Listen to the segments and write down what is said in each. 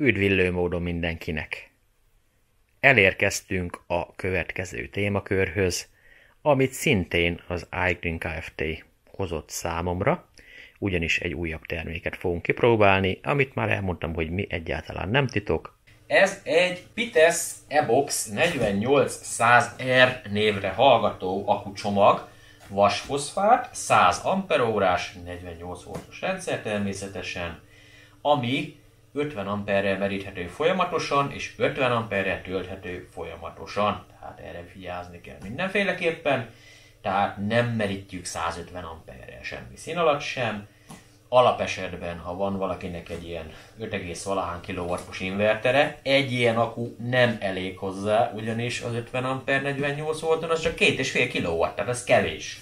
Üdvillő módon mindenkinek! Elérkeztünk a következő témakörhöz, amit szintén az iGreen Kft. hozott számomra, ugyanis egy újabb terméket fogunk kipróbálni, amit már elmondtam, hogy mi egyáltalán nem titok. Ez egy Pites Ebox 4800R névre hallgató akucsomag, vasfoszfát, 100 amperórás, 48 voltos rendszer természetesen, ami 50 amperrel meríthető folyamatosan, és 50 amperrel tölthető folyamatosan. Tehát erre figyelni kell mindenféleképpen. Tehát nem merítjük 150 amperrel semmi szín alatt sem. Alapesetben, ha van valakinek egy ilyen 5, valahány kW-os invertere, egy ilyen akku nem elég hozzá, ugyanis az 50 amper 48 volton az csak 2,5 kW, tehát ez kevés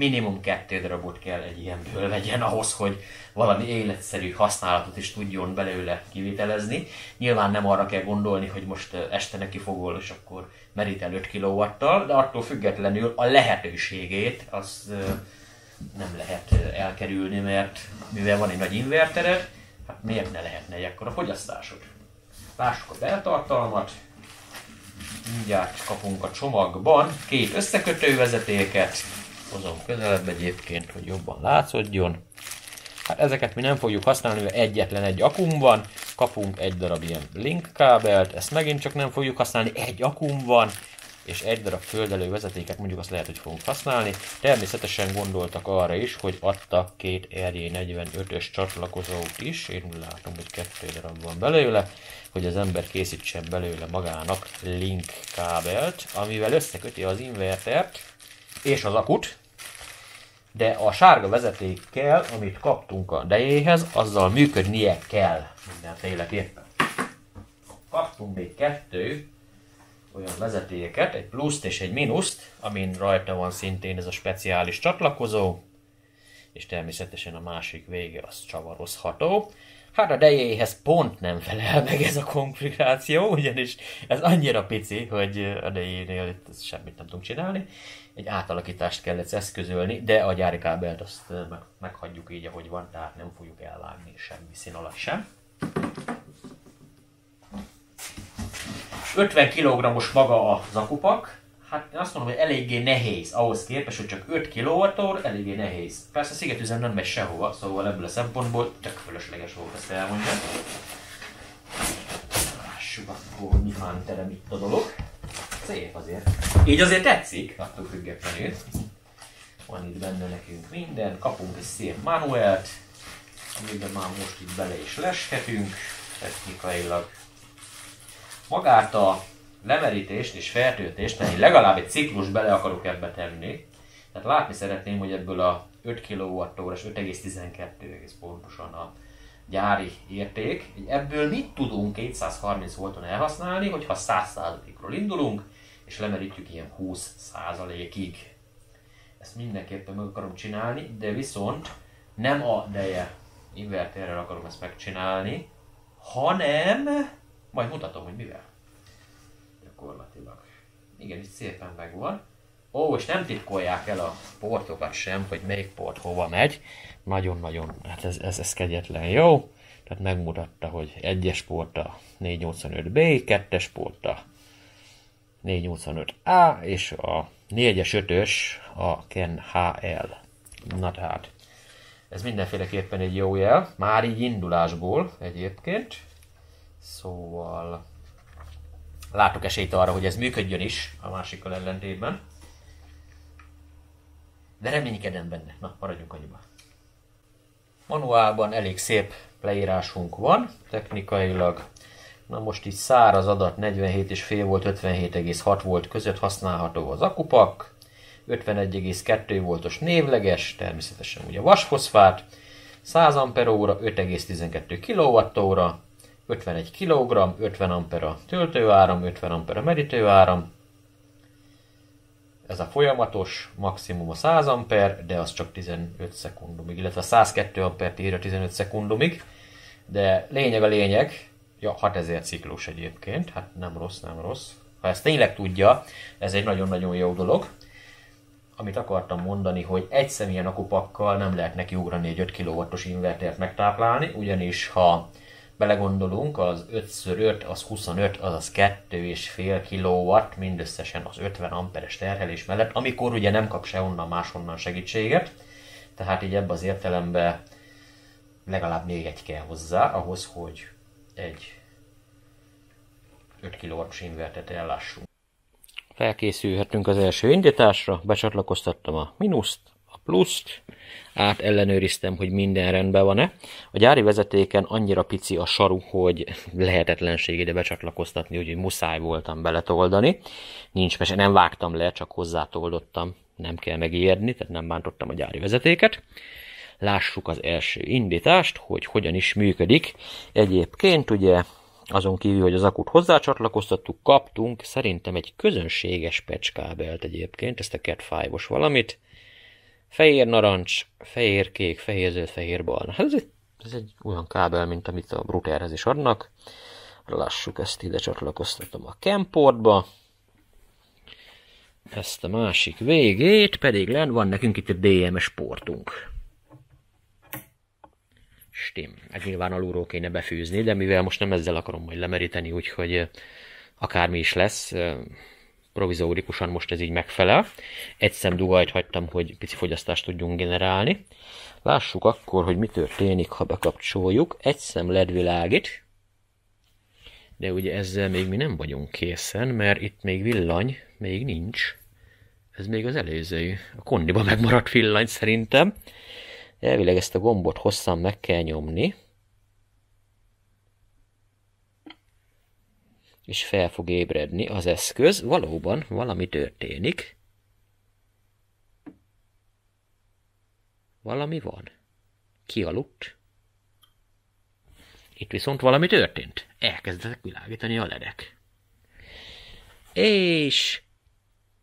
minimum kettő darabot kell egy ilyenből vegyen ahhoz, hogy valami életszerű használatot is tudjon belőle kivitelezni. Nyilván nem arra kell gondolni, hogy most este neki fogol, és akkor merít el 5 kw de attól függetlenül a lehetőségét az nem lehet elkerülni, mert mivel van egy nagy invertered, hát miért ne lehetne egy ekkora fogyasztásod? Lássuk a beltartalmat, mindjárt kapunk a csomagban két összekötővezetéket, hozom közelebb egyébként, hogy jobban látszódjon. Hát ezeket mi nem fogjuk használni, mert egyetlen egy akum van, kapunk egy darab ilyen link kábelt, ezt megint csak nem fogjuk használni, egy akum van, és egy darab földelő vezetéket mondjuk azt lehet, hogy fogunk használni. Természetesen gondoltak arra is, hogy adtak két RJ45-ös csatlakozót is, én úgy látom, hogy kettő darab van belőle, hogy az ember készítsen belőle magának link kábelt, amivel összeköti az invertert és az akut, de a sárga vezetékkel, amit kaptunk a dejéhez, azzal működnie kell mindenféleképpen. Kaptunk még kettő olyan vezetéket, egy pluszt és egy minuszt, amin rajta van szintén ez a speciális csatlakozó, és természetesen a másik vége az csavarozható. Hát a dejéhez pont nem felel meg ez a konfiguráció, ugyanis ez annyira pici, hogy a dejénél itt semmit nem tudunk csinálni egy átalakítást kellett eszközölni, de a gyári kábelt azt meg, meghagyjuk így, ahogy van, tehát nem fogjuk elvágni semmi szín alatt sem. 50 kg-os maga a zakupak, hát én azt mondom, hogy eléggé nehéz ahhoz képest, hogy csak 5 kWh, eléggé nehéz. Persze a szigetüzem nem megy sehova, szóval ebből a szempontból tök fölösleges volt ezt elmondani. Lássuk akkor, mi terem itt a dolog szép azért. Így azért tetszik, attól függetlenül. Van itt benne nekünk minden, kapunk egy szép manuelt, amiben már most itt bele is leshetünk technikailag. Magát a lemerítést és fertőtést, mert én legalább egy ciklus bele akarok ebbe tenni. Tehát látni szeretném, hogy ebből a 5 kWh és 5,12 egész pontosan a gyári érték. Ebből mit tudunk 230 volton elhasználni, hogyha 100%-ról indulunk, és lemerítjük ilyen 20%-ig. Ezt mindenképpen meg akarom csinálni, de viszont nem a deje inverterrel akarom ezt megcsinálni, hanem majd mutatom, hogy mivel. Gyakorlatilag. Igen, itt szépen megvan. Ó, és nem titkolják el a portokat sem, hogy melyik port hova megy. Nagyon-nagyon, hát ez, ez, ez kegyetlen jó. Tehát megmutatta, hogy egyes port a 485B, kettes port a 485A, és a 4-es 5-ös a Ken HL. Na tehát, ez mindenféleképpen egy jó jel, már így indulásból egyébként. Szóval látok esélyt arra, hogy ez működjön is a másikkal ellentétben. De reménykedem benne. Na, maradjunk annyiba. Manuálban elég szép leírásunk van, technikailag Na most így száraz adat 47,5 volt, 57,6 volt között használható az akupak, 51,2 voltos névleges, természetesen ugye vasfoszfát, 100 amperóra, 5,12 kWh, 51 kg, 50 ampera töltőáram, 50 ampera merítőáram. Ez a folyamatos, maximum a 100 amper, de az csak 15 szekundumig, illetve a 102 ampert írja 15 szekundumig. De lényeg a lényeg, Ja, 6000 ciklus egyébként, hát nem rossz, nem rossz. Ha ezt tényleg tudja, ez egy nagyon-nagyon jó dolog. Amit akartam mondani, hogy egy személyen akupakkal nem lehet neki ugrani egy 5 kW-os invertert megtáplálni, ugyanis ha belegondolunk, az 5x5 az 25, azaz 2,5 kW mindösszesen az 50 amperes terhelés mellett, amikor ugye nem kap se onnan máshonnan segítséget. Tehát így ebbe az értelemben legalább még egy kell hozzá, ahhoz, hogy egy 5 kw invertet ellássunk. Felkészülhetünk az első indításra, becsatlakoztattam a minuszt, a pluszt, át ellenőriztem, hogy minden rendben van-e. A gyári vezetéken annyira pici a saru, hogy lehetetlenség ide becsatlakoztatni, úgyhogy muszáj voltam beletoldani. Nincs mese, nem vágtam le, csak hozzátoldottam, nem kell megijedni, tehát nem bántottam a gyári vezetéket. Lássuk az első indítást, hogy hogyan is működik. Egyébként ugye azon kívül, hogy az akut hozzácsatlakoztattuk, kaptunk szerintem egy közönséges pecskábelt egyébként, ezt a Cat 5-os valamit. Fehér narancs, fehér kék, fehér zöld, fehér barna. Hát ez egy, ez egy olyan kábel, mint amit a routerhez is adnak. Lassuk, ezt ide csatlakoztatom a camportba. Ezt a másik végét pedig len van nekünk itt a DMS portunk. Stim. Ez nyilván alulról kéne befűzni, de mivel most nem ezzel akarom majd lemeríteni, úgyhogy akármi is lesz, provizórikusan most ez így megfelel. Egy szem duhajt hagytam, hogy pici fogyasztást tudjunk generálni. Lássuk akkor, hogy mi történik, ha bekapcsoljuk. Egy szem LED világít, de ugye ezzel még mi nem vagyunk készen, mert itt még villany, még nincs. Ez még az előző. A kondiba megmaradt villany szerintem. Elvileg ezt a gombot hosszan meg kell nyomni, és fel fog ébredni az eszköz. Valóban valami történik. Valami van. Kialudt. Itt viszont valami történt. Elkezdtek világítani a ledek. És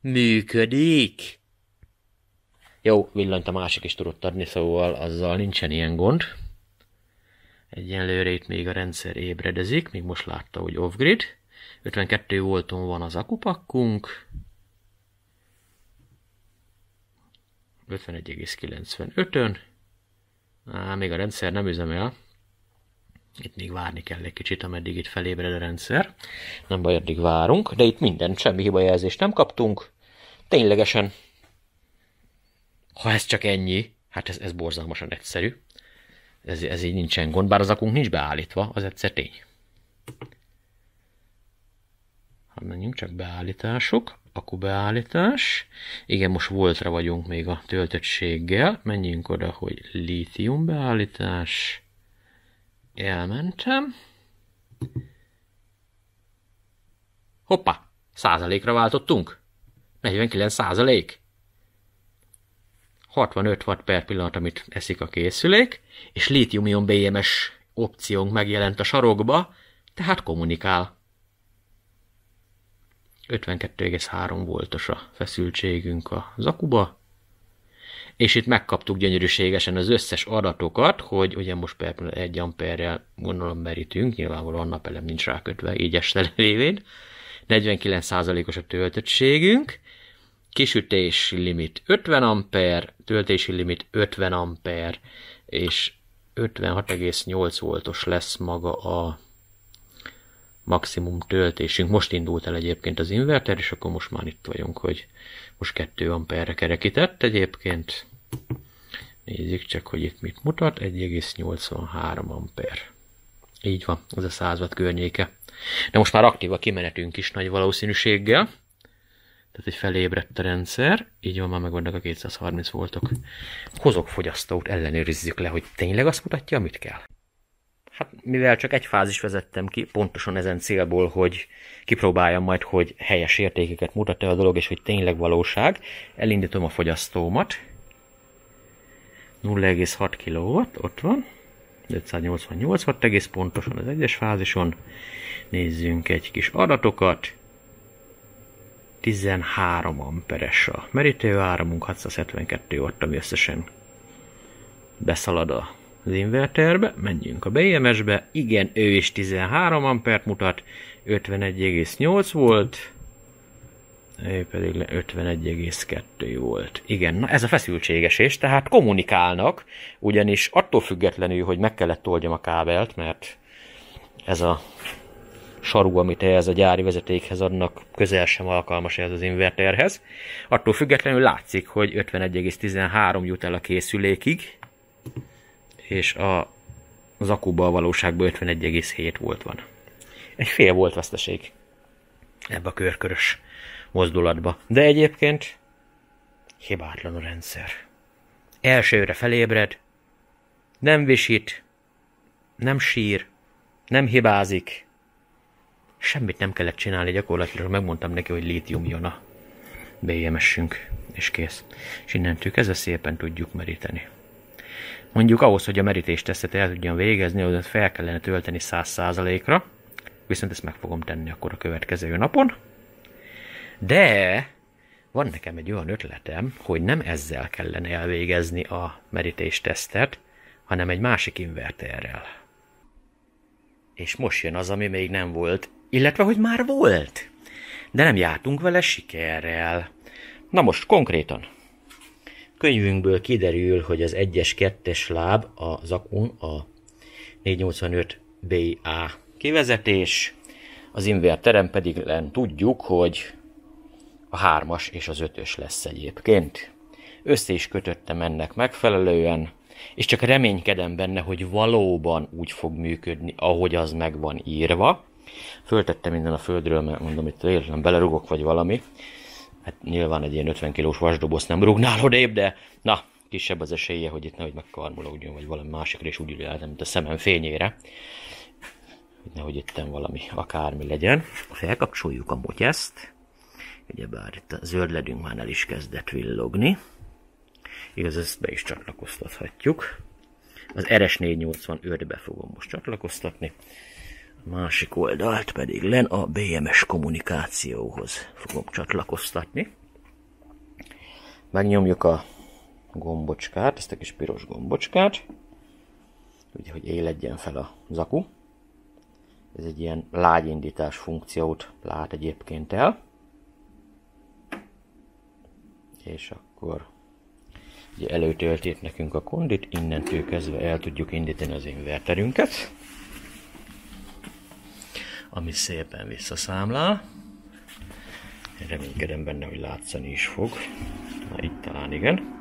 működik. Jó, villanyt a másik is tudott adni, szóval azzal nincsen ilyen gond. Egyenlőre itt még a rendszer ébredezik, még most látta, hogy off-grid. 52 volton van az akupakkunk. 51,95-ön. Á, még a rendszer nem üzemel. Itt még várni kell egy kicsit, ameddig itt felébred a rendszer. Nem baj, addig várunk, de itt minden, semmi hibajelzést nem kaptunk. Ténylegesen ha ez csak ennyi, hát ez, ez borzalmasan egyszerű. Ez, ez így nincsen gond, bár az akunk nincs beállítva, az egyszer tény. Ha menjünk csak beállítások, beállítás. Igen, most voltra vagyunk még a töltöttséggel. Menjünk oda, hogy lítium beállítás. Elmentem. Hoppá! Százalékra váltottunk. 49 százalék. 65 watt per pillanat, amit eszik a készülék, és lítium BMS opciónk megjelent a sarokba, tehát kommunikál. 52,3 voltos a feszültségünk a zakuba, és itt megkaptuk gyönyörűségesen az összes adatokat, hogy ugye most per 1 amperrel gondolom merítünk, nyilvánvalóan napelem nincs rákötve, így este lévén, 49%-os a töltöttségünk, kisütési limit 50 amper, töltési limit 50 amper, és 56,8 voltos lesz maga a maximum töltésünk. Most indult el egyébként az inverter, és akkor most már itt vagyunk, hogy most 2 amperre kerekített egyébként. Nézzük csak, hogy itt mit mutat. 1,83 amper. Így van, ez a 100 watt környéke. De most már aktív a kimenetünk is nagy valószínűséggel. Tehát egy felébredt a rendszer, így van, már megvannak a 230 voltok. Hozok fogyasztót, ellenőrizzük le, hogy tényleg azt mutatja, amit kell. Hát mivel csak egy fázis vezettem ki, pontosan ezen célból, hogy kipróbáljam majd, hogy helyes értékeket mutat-e a dolog, és hogy tényleg valóság, elindítom a fogyasztómat. 0,6 kW, ott van. 588 watt egész pontosan az egyes fázison. Nézzünk egy kis adatokat. 13 amperes a merítő áramunk, 672 watt, ami összesen beszalad az inverterbe, menjünk a BMS-be, igen, ő is 13 ampert mutat, 51,8 volt, ő pedig 51,2 volt. Igen, na ez a feszültségesés, tehát kommunikálnak, ugyanis attól függetlenül, hogy meg kellett oldjam a kábelt, mert ez a saru, amit ehhez a gyári vezetékhez adnak, közel sem alkalmas ez az inverterhez. Attól függetlenül látszik, hogy 51,13 jut el a készülékig, és a, az akuba a valóságban 51,7 volt van. Egy fél volt veszteség ebbe a körkörös mozdulatba. De egyébként hibátlan a rendszer. Elsőre felébred, nem visít, nem sír, nem hibázik, semmit nem kellett csinálni, gyakorlatilag megmondtam neki, hogy lítium a BMS-ünk, és kész. És innentől kezdve szépen tudjuk meríteni. Mondjuk ahhoz, hogy a merítéstesztet el tudjam végezni, az fel kellene tölteni 100%-ra, viszont ezt meg fogom tenni akkor a következő napon. De van nekem egy olyan ötletem, hogy nem ezzel kellene elvégezni a merítéstesztet, hanem egy másik inverterrel. És most jön az, ami még nem volt, illetve hogy már volt, de nem jártunk vele sikerrel. Na most konkrétan. Könyvünkből kiderül, hogy az 1-es, 2-es láb a zakun a 485 BA kivezetés, az inverteren pedig len tudjuk, hogy a 3-as és az 5-ös lesz egyébként. Össze is kötöttem ennek megfelelően, és csak reménykedem benne, hogy valóban úgy fog működni, ahogy az meg van írva. Föltettem minden a földről, mert mondom, itt véletlenül belerugok, vagy valami. Hát nyilván egy ilyen 50 kilós vasdoboz nem rugnál odébb, de na, kisebb az esélye, hogy itt nehogy megkarmolódjon, vagy valami másikra, és úgy üljeltem, mint a szemem fényére. Hogy nehogy itt valami akármi legyen. Felkapcsoljuk a motyeszt. Ugyebár itt a zöld ledünk már el is kezdett villogni. Igaz, ezt be is csatlakoztathatjuk. Az RS485-be fogom most csatlakoztatni. Másik oldalt pedig len a BMS kommunikációhoz fogom csatlakoztatni. Megnyomjuk a gombocskát, ezt a kis piros gombocskát, ugye, hogy éledjen fel a zaku. Ez egy ilyen lágyindítás funkciót lát egyébként el. És akkor Ugye előtöltét nekünk a kondit, innentől kezdve el tudjuk indítani az inverterünket, ami szépen visszaszámlál. Én reménykedem benne, hogy látszani is fog. Na itt talán igen.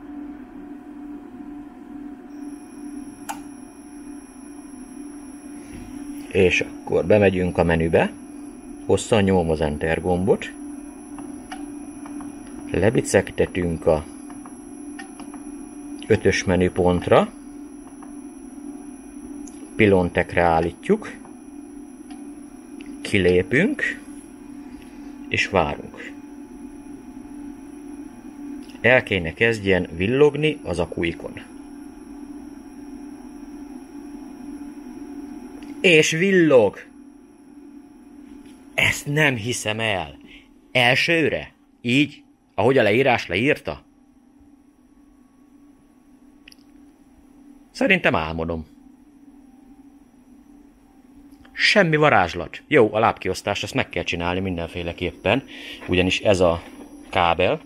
És akkor bemegyünk a menübe, hosszan nyom az Enter gombot, lebicegtetünk a ötös menüpontra, pilontekre állítjuk, kilépünk, és várunk. El kéne kezdjen villogni az akuikon. És villog! Ezt nem hiszem el. Elsőre? Így, ahogy a leírás leírta? Szerintem álmodom. Semmi varázslat. Jó, a lábkiosztást azt meg kell csinálni mindenféleképpen, ugyanis ez a kábel,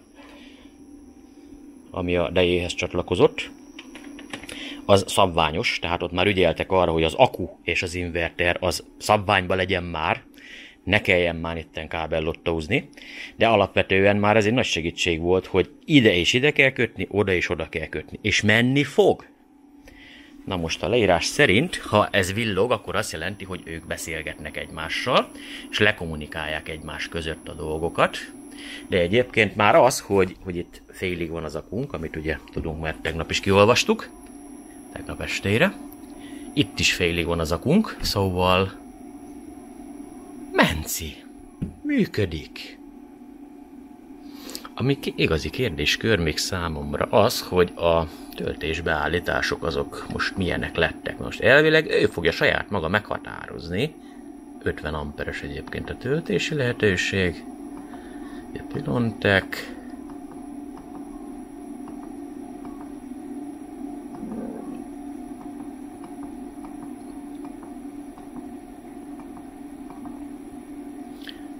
ami a dejéhez csatlakozott, az szabványos, tehát ott már ügyeltek arra, hogy az aku és az inverter az szabványba legyen már, ne kelljen már itten kábellottózni, de alapvetően már ez egy nagy segítség volt, hogy ide és ide kell kötni, oda és oda kell kötni, és menni fog. Na most a leírás szerint, ha ez villog, akkor azt jelenti, hogy ők beszélgetnek egymással, és lekommunikálják egymás között a dolgokat. De egyébként már az, hogy, hogy itt félig van az akunk, amit ugye tudunk, mert tegnap is kiolvastuk, tegnap estére. Itt is félig van az akunk, szóval menci, működik. Ami igazi kérdéskör még számomra az, hogy a töltésbeállítások azok most milyenek lettek. Most elvileg ő fogja saját maga meghatározni. 50 amperes egyébként a töltési lehetőség. A pilontek.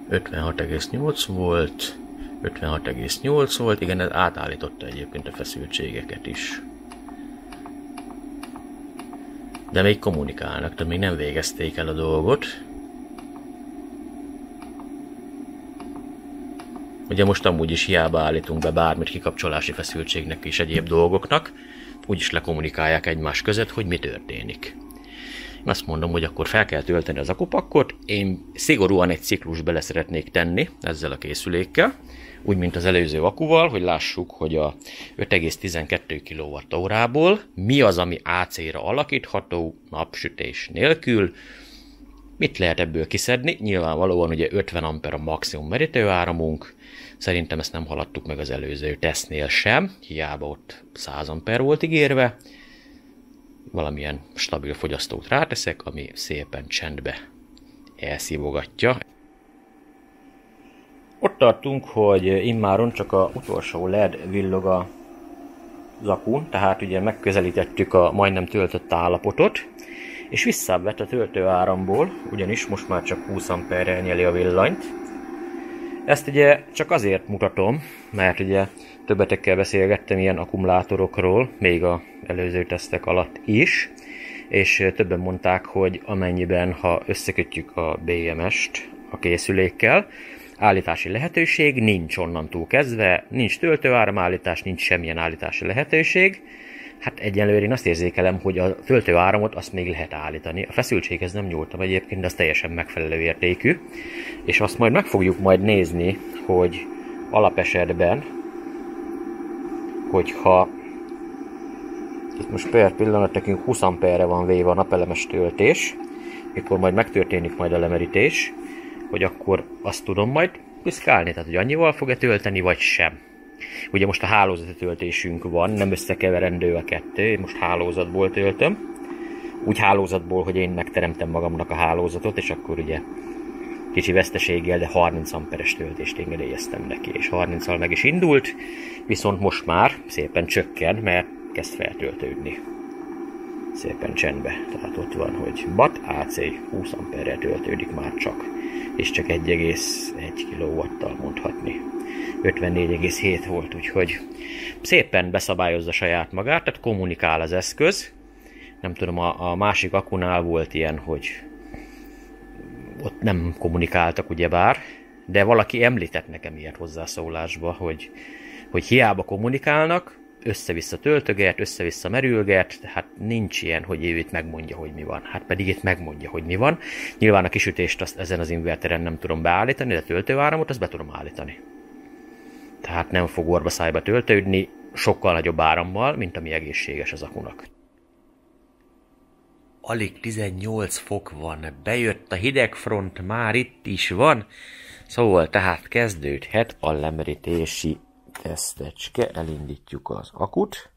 ...56,8 volt, 56,8 volt, igen, ez átállította egyébként a feszültségeket is. De még kommunikálnak, tehát még nem végezték el a dolgot. Ugye most amúgy is hiába állítunk be bármit kikapcsolási feszültségnek és egyéb dolgoknak, úgyis lekommunikálják egymás között, hogy mi történik. Én azt mondom, hogy akkor fel kell tölteni az akupakkot, én szigorúan egy ciklus bele szeretnék tenni ezzel a készülékkel, úgy, mint az előző akuval, hogy lássuk, hogy a 5,12 kWh-ból mi az, ami AC-ra alakítható napsütés nélkül, mit lehet ebből kiszedni? Nyilvánvalóan ugye 50 A a maximum merítőáramunk, szerintem ezt nem haladtuk meg az előző tesztnél sem, hiába ott 100 A volt ígérve, valamilyen stabil fogyasztót ráteszek, ami szépen csendbe elszívogatja. Ott tartunk, hogy immáron csak a utolsó LED villog a zakun, tehát ugye megközelítettük a majdnem töltött állapotot, és visszavett a töltőáramból, ugyanis most már csak 20 amperrel nyeli a villanyt. Ezt ugye csak azért mutatom, mert ugye többetekkel beszélgettem ilyen akkumulátorokról, még a előző tesztek alatt is, és többen mondták, hogy amennyiben, ha összekötjük a BMS-t a készülékkel, állítási lehetőség nincs onnantól kezdve, nincs töltőáramállítás, nincs semmilyen állítási lehetőség. Hát egyenlőre én azt érzékelem, hogy a töltőáramot azt még lehet állítani. A feszültséghez nem nyúltam egyébként, de az teljesen megfelelő értékű. És azt majd meg fogjuk majd nézni, hogy alapesetben, hogyha itt most per pillanat nekünk 20 amperre van véve a napelemes töltés, mikor majd megtörténik majd a lemerítés, hogy akkor azt tudom majd piszkálni, tehát hogy annyival fog-e tölteni, vagy sem. Ugye most a hálózati töltésünk van, nem összekeverendő a kettő, most hálózatból töltöm. Úgy hálózatból, hogy én megteremtem magamnak a hálózatot, és akkor ugye kicsi veszteséggel, de 30 amperes töltést engedélyeztem neki, és 30-al meg is indult, viszont most már szépen csökken, mert kezd feltöltődni szépen csendbe. Tehát ott van, hogy BAT AC 20 amperre töltődik már csak, és csak 1,1 kW-tal mondhatni. 54,7 volt, úgyhogy szépen beszabályozza saját magát, tehát kommunikál az eszköz. Nem tudom, a, a másik akunál volt ilyen, hogy ott nem kommunikáltak ugyebár, de valaki említett nekem ilyet hozzászólásba, hogy, hogy hiába kommunikálnak, össze-vissza töltöget, össze-vissza merülget, tehát nincs ilyen, hogy ő itt megmondja, hogy mi van. Hát pedig itt megmondja, hogy mi van. Nyilván a kisütést azt ezen az inverteren nem tudom beállítani, de töltőáramot azt be tudom állítani. Tehát nem fog orba szájba töltődni, sokkal nagyobb árammal, mint ami egészséges az akunak. Alig 18 fok van, bejött a hidegfront, már itt is van, szóval tehát kezdődhet a lemerítési tesztecske, elindítjuk az akut,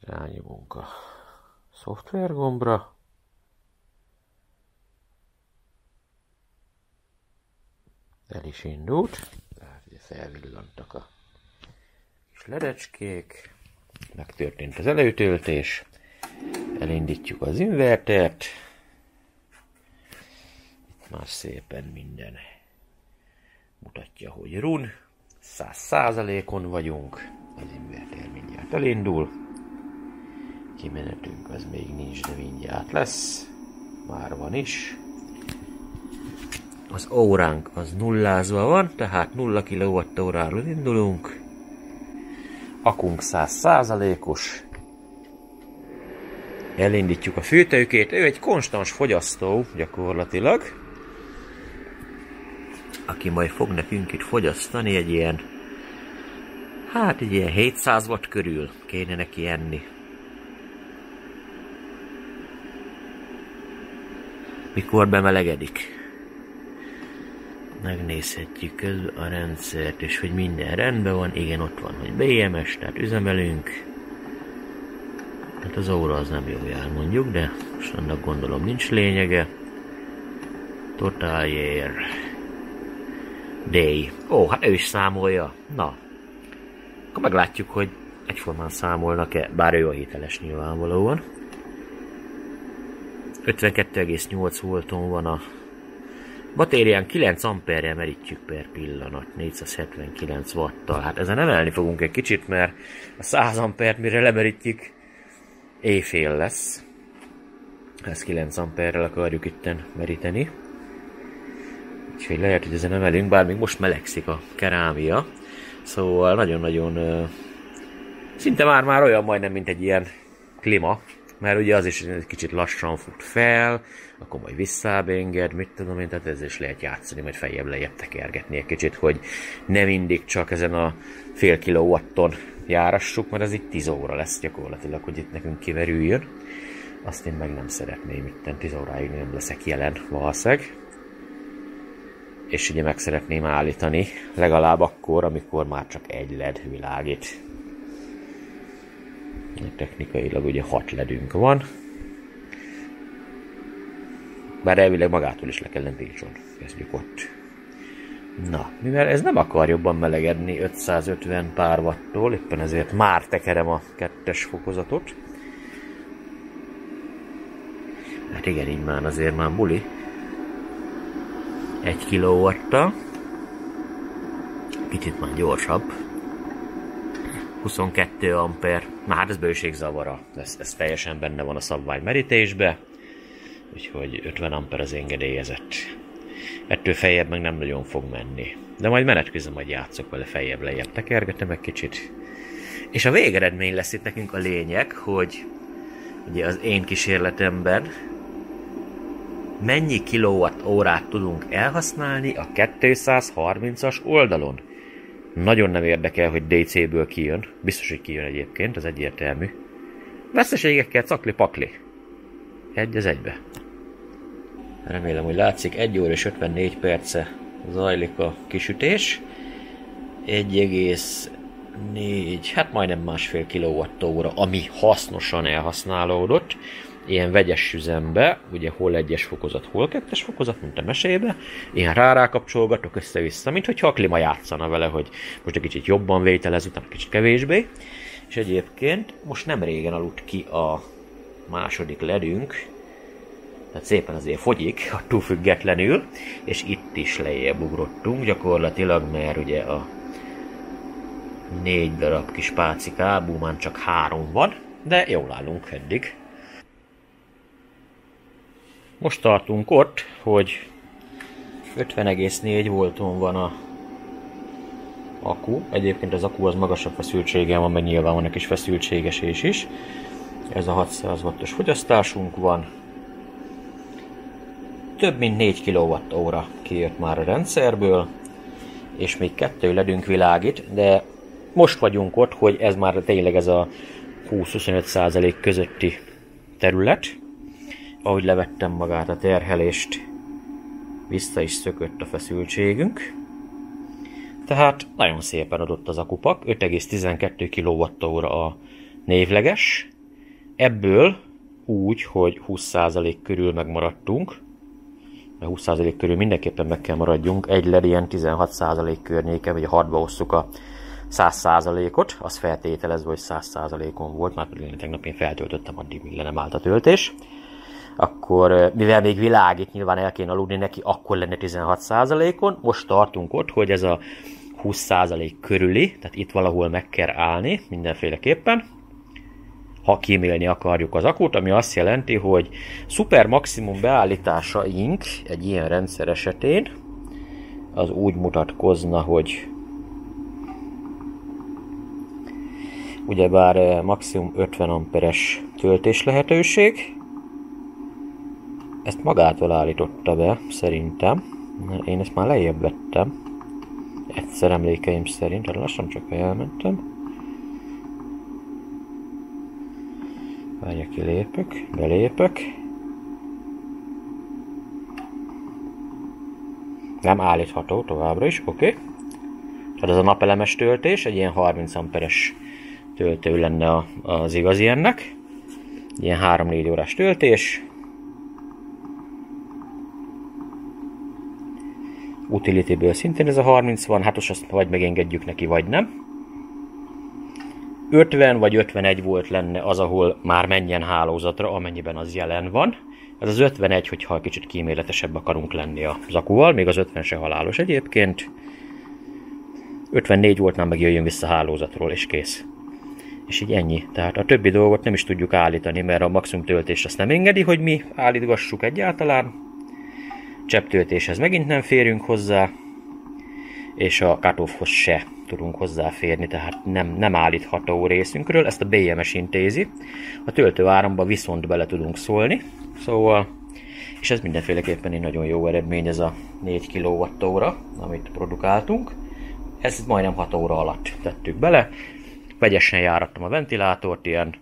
rányomunk a szoftver gombra, el is indult, felvillantak a kis ledecskék, megtörtént az előtöltés, elindítjuk az invertert, itt már szépen minden mutatja, hogy run, száz százalékon vagyunk, az inverter mindjárt elindul, kimenetünk az még nincs, de mindjárt lesz, már van is. Az óránk az nullázva van, tehát 0 kWh-ról indulunk. Akunk 100 százalékos. Elindítjuk a fűtőkét, ő egy konstans fogyasztó gyakorlatilag aki majd fog nekünk itt fogyasztani egy ilyen, hát egy ilyen 700 watt körül kéne neki enni. Mikor bemelegedik. Megnézhetjük a rendszert, és hogy minden rendben van. Igen, ott van, hogy BMS, tehát üzemelünk. Hát az óra az nem jó jár mondjuk, de most annak gondolom nincs lényege. Total. Day. Ó, hát ő is számolja. Na. Akkor meglátjuk, hogy egyformán számolnak-e, bár ő a hiteles nyilvánvalóan. 52,8 volton van a batérián 9 amperre merítjük per pillanat, 479 watttal. Hát ezen emelni fogunk egy kicsit, mert a 100 ampert mire lemerítjük, éjfél lesz. Ezt 9 amperrel akarjuk itten meríteni. Úgyhogy lehet, hogy ezen emelünk, bár még most melegszik a kerámia. Szóval nagyon-nagyon szinte már-már olyan majdnem, mint egy ilyen klíma, mert ugye az is egy kicsit lassan fut fel, akkor majd visszább mit tudom én, tehát ezzel is lehet játszani, majd feljebb lejjebb tekergetni egy kicsit, hogy ne mindig csak ezen a fél kilowatton járassuk, mert ez itt 10 óra lesz gyakorlatilag, hogy itt nekünk kiverüljön. Azt én meg nem szeretném, itt 10 óráig nem leszek jelen valószínűleg. És ugye meg szeretném állítani legalább akkor, amikor már csak egy LED világít. Technikailag ugye 6 ledünk van. Bár elvileg magától is le kellene tiltson. Kezdjük ott. Na, mivel ez nem akar jobban melegedni 550 pár wattól, éppen ezért már tekerem a kettes fokozatot. Hát igen, így már azért már buli. 1 kilowatta. Kicsit már gyorsabb. 22 amper. Na hát ez bőségzavara. Ez, ez teljesen benne van a szabvány merítésbe. Úgyhogy 50 amper az engedélyezett. Ettől feljebb meg nem nagyon fog menni. De majd menet közben majd játszok vele feljebb lejjebb tekergetem egy kicsit. És a végeredmény lesz itt nekünk a lényeg, hogy ugye az én kísérletemben mennyi kilowatt órát tudunk elhasználni a 230-as oldalon. Nagyon nem érdekel, hogy DC-ből kijön. Biztos, hogy kijön egyébként, az egyértelmű. Veszteségekkel cakli-pakli. Egy az egybe. Remélem, hogy látszik. 1 óra és 54 perce zajlik a kisütés. 1,4, hát majdnem másfél kilowattóra, ami hasznosan elhasználódott. Ilyen vegyes üzembe, ugye hol egyes fokozat, hol kettes fokozat, mint a mesébe. Ilyen rárákapcsolgatok össze-vissza, mint hogyha a klíma játszana vele, hogy most egy kicsit jobban vételez, utána kicsit kevésbé. És egyébként most nem régen aludt ki a második ledünk, tehát szépen azért fogyik, attól függetlenül, és itt is lejjebb ugrottunk gyakorlatilag, mert ugye a négy darab kis pácikából már csak három van, de jól állunk eddig. Most tartunk ott, hogy 50,4 volton van a akku. Egyébként az akku az magasabb feszültségen van, meg nyilván van egy kis feszültségesés is. Ez a 600 wattos fogyasztásunk van, több mint 4 kWh kijött már a rendszerből, és még kettő ledünk világít, de most vagyunk ott, hogy ez már tényleg ez a 20-25% közötti terület. Ahogy levettem magát a terhelést, vissza is szökött a feszültségünk. Tehát nagyon szépen adott az akupak, 5,12 kWh a névleges. Ebből úgy, hogy 20% körül megmaradtunk, 20% körül mindenképpen meg kell maradjunk. Egy led ilyen 16% környéke, vagy a hadba osszuk a 100%-ot, az feltételezve, hogy 100%-on volt, már pedig tegnap én feltöltöttem, addig még le nem állt a töltés. Akkor, mivel még világít, nyilván el kéne aludni neki, akkor lenne 16%-on. Most tartunk ott, hogy ez a 20% körüli, tehát itt valahol meg kell állni mindenféleképpen ha kímélni akarjuk az akut, ami azt jelenti, hogy szuper maximum beállításaink egy ilyen rendszer esetén az úgy mutatkozna, hogy ugyebár eh, maximum 50 amperes töltés lehetőség. Ezt magától állította be, szerintem. Én ezt már lejjebb vettem. Egyszer emlékeim szerint, hát lassan csak elmentem. Várja, kilépök, belépök. Nem állítható továbbra is, oké. Okay. Tehát ez a napelemes töltés, egy ilyen 30 amperes töltő lenne az igazi ennek. Ilyen 3-4 órás töltés. Utility-ből szintén ez a 30 van, hát most azt vagy megengedjük neki, vagy nem. 50 vagy 51 volt lenne az, ahol már menjen hálózatra, amennyiben az jelen van. Ez az 51, hogyha kicsit kíméletesebb akarunk lenni az akuval, még az 50 se halálos egyébként. 54 volt, nem meg jöjjön vissza hálózatról, és kész. És így ennyi. Tehát a többi dolgot nem is tudjuk állítani, mert a maximum töltés azt nem engedi, hogy mi állítgassuk egyáltalán. Csepptöltéshez megint nem férünk hozzá, és a cutoffhoz se tudunk hozzáférni, tehát nem, nem állítható részünkről, ezt a BMS intézi. A töltőáramba viszont bele tudunk szólni, szóval, és ez mindenféleképpen egy nagyon jó eredmény, ez a 4 kWh, amit produkáltunk. Ez majdnem 6 óra alatt tettük bele. Vegyesen járattam a ventilátort, ilyen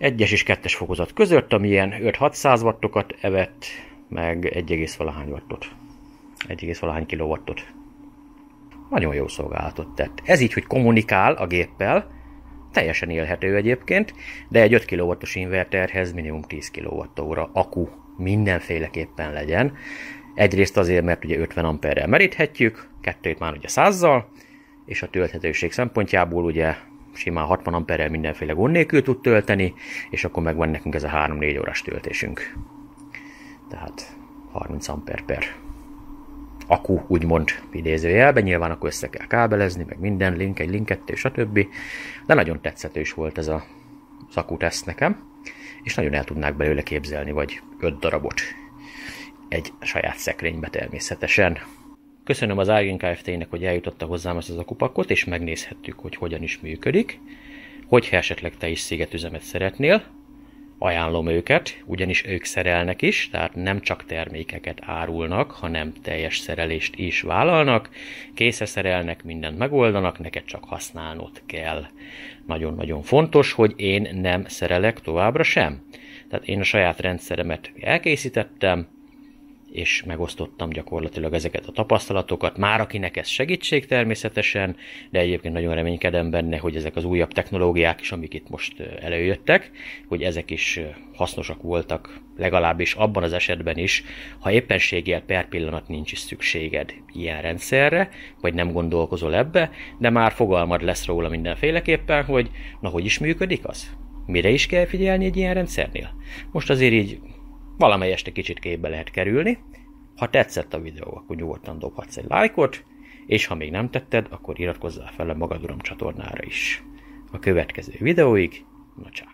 1-es és 2-es fokozat között, ami ilyen 5-600 wattokat evett, meg 1, valahány wattot. 1, valahány kilowattot nagyon jó szolgálatot tett. Ez így, hogy kommunikál a géppel, teljesen élhető egyébként, de egy 5 kW-os inverterhez minimum 10 kWh akku mindenféleképpen legyen. Egyrészt azért, mert ugye 50 amperrel meríthetjük, kettőt már ugye 100-zal, és a tölthetőség szempontjából ugye simán 60 amperrel mindenféle gond nélkül tud tölteni, és akkor megvan nekünk ez a 3-4 órás töltésünk. Tehát 30 amper per akku, úgymond idézőjelben, nyilván akkor össze kell kábelezni, meg minden, link, egy link, kettő, stb. De nagyon tetszetős volt ez a, akuteszt nekem, és nagyon el tudnák belőle képzelni, vagy öt darabot egy saját szekrénybe természetesen. Köszönöm az Ágén Kft-nek, hogy eljutotta hozzám ezt az akupakot, és megnézhettük, hogy hogyan is működik. Hogyha esetleg te is szigetüzemet szeretnél, ajánlom őket, ugyanis ők szerelnek is, tehát nem csak termékeket árulnak, hanem teljes szerelést is vállalnak, késze szerelnek, mindent megoldanak, neked csak használnod kell. Nagyon-nagyon fontos, hogy én nem szerelek továbbra sem. Tehát én a saját rendszeremet elkészítettem, és megosztottam gyakorlatilag ezeket a tapasztalatokat. Már akinek ez segítség természetesen, de egyébként nagyon reménykedem benne, hogy ezek az újabb technológiák is, amik itt most előjöttek, hogy ezek is hasznosak voltak, legalábbis abban az esetben is, ha éppenséggel per pillanat nincs is szükséged ilyen rendszerre, vagy nem gondolkozol ebbe, de már fogalmad lesz róla mindenféleképpen, hogy na hogy is működik az? Mire is kell figyelni egy ilyen rendszernél? Most azért így valamelyest egy kicsit képbe lehet kerülni. Ha tetszett a videó, akkor nyugodtan dobhatsz egy lájkot, és ha még nem tetted, akkor iratkozzál fel a Magaduram csatornára is. A következő videóig, na csá!